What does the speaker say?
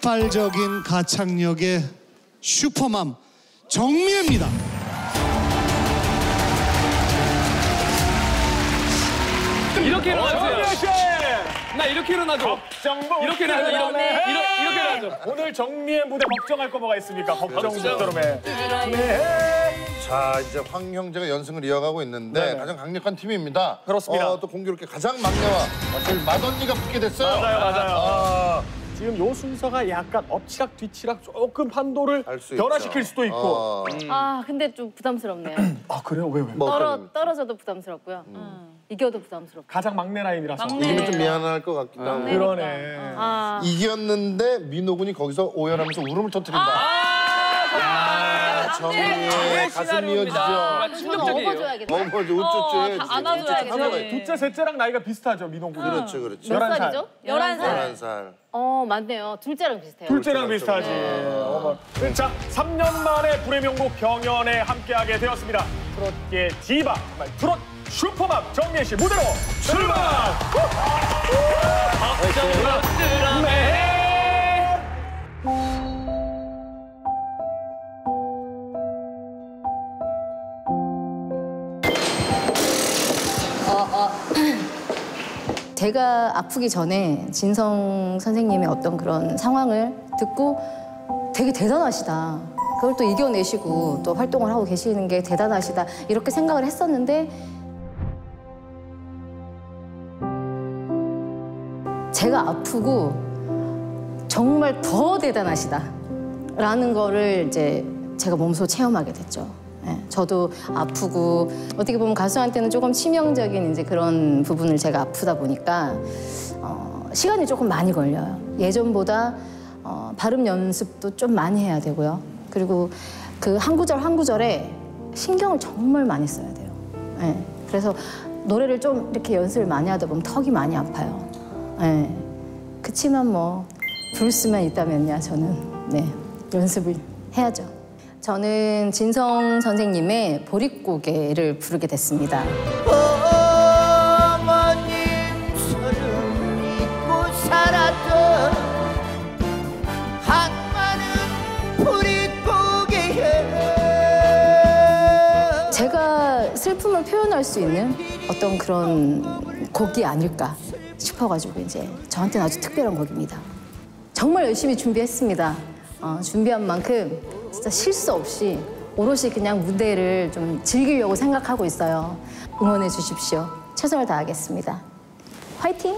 폭발적인 가창력의 슈퍼맘 정미애입니다. 이렇게 일어나세요. 정미애 씨! 나 이렇게 일어나죠. 정보 이렇게 일어나죠. 이렇게, 이렇게, 이렇게 일어나죠. 오늘 정미애 무대 걱정할 거 뭐가 있습니까? 걱정 걱정. 드럼에. 자 이제 황 형제가 연승을 이어가고 있는데 네네. 가장 강력한 팀입니다. 그렇습니다. 어, 또 공교롭게 가장 막내와 제일 맏언니가 붙게 됐어요. 맞아요, 맞아요. 아, 지금 요 순서가 약간 엎치락 뒤치락 조금 판도를 변화시킬 있죠. 수도 있고. 어, 아 근데 좀 부담스럽네요. 아 그래요? 왜 왜? 뭐 떨어 떨어져도 부담스럽고요. 이겨도 부담스럽고. 가장 막내 라인이라서. 이기면 좀 미안할 것 같기도 하고. 네. 그러네. 아 이겼는데 민호군이 거기서 오열하면서 울음을 터뜨린다. 아, 정리의 가슴 시나리오입니다. 이어지죠. 정말 충격적이에요. 업어줘야겠다. 어머 이제 우쭈쭈해. 다 안아줘야겠죠. 둘째, 셋째랑 나이가 비슷하죠, 민홍군. 그렇죠, 그렇죠. 몇 11살. 살이죠? 11살. 11살. 어 맞네요. 둘째랑 비슷해요. 둘째랑 비슷하지. 어머. 자, 3년 만에 불의 명곡 경연에 함께하게 되었습니다. 트롯계 디바, 정말 트롯 슈퍼맘 정미애 씨 무대로 출발! 제가 아프기 전에 진성 선생님의 어떤 그런 상황을 듣고 되게 대단하시다. 그걸 또 이겨내시고 또 활동을 하고 계시는 게 대단하시다. 이렇게 생각을 했었는데 제가 아프고 정말 더 대단하시다. 라는 거를 이제 제가 몸소 체험하게 됐죠. 예, 저도 아프고 어떻게 보면 가수한테는 조금 치명적인 이제 그런 부분을 제가 아프다 보니까 어, 시간이 조금 많이 걸려요. 예전보다 어, 발음 연습도 좀 많이 해야 되고요. 그리고 그 한 구절 한 구절에 신경을 정말 많이 써야 돼요. 예, 그래서 노래를 좀 이렇게 연습을 많이 하다 보면 턱이 많이 아파요. 예, 그치만 뭐 부를 수만 있다면야 저는 네 연습을 해야죠. 저는 진성 선생님의 보릿고개를 부르게 됐습니다. 제가 슬픔을 표현할 수 있는 어떤 그런 곡이 아닐까 싶어가지고 이제 저한테는 아주 특별한 곡입니다. 정말 열심히 준비했습니다. 어, 준비한 만큼 진짜 실수 없이 오롯이 그냥 무대를 좀 즐기려고 생각하고 있어요. 응원해 주십시오. 최선을 다하겠습니다. 화이팅!